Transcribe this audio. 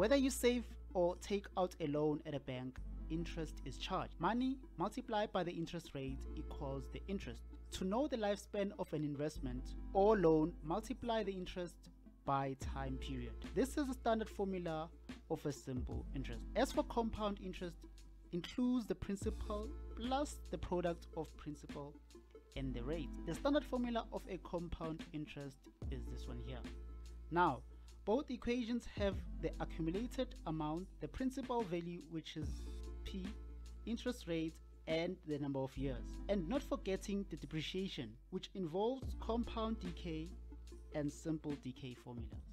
Whether you save or take out a loan at a bank, interest is charged. Money multiplied by the interest rate equals the interest. To know the lifespan of an investment or loan, multiply the interest by time period. This is a standard formula of a simple interest. As for compound interest, includes the principal plus the product of principal and the rate. The standard formula of a compound interest is this one here. Now, both equations have the accumulated amount, the principal value which is P, interest rate and the number of years. And not forgetting the depreciation which involves compound decay and simple decay formulas.